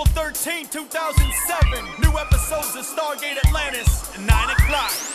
April 13, 2007. New episodes of Stargate Atlantis, 9 o'clock.